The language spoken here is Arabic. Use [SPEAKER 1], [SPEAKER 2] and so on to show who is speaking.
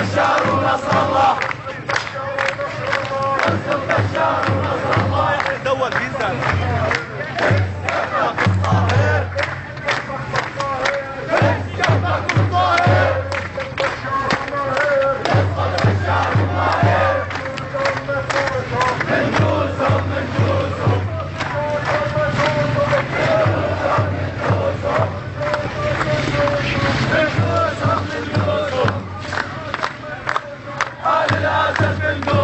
[SPEAKER 1] بشار ونصر الله يرزق بشار ونصر الله الدول بينزل Enjoy. Gracias,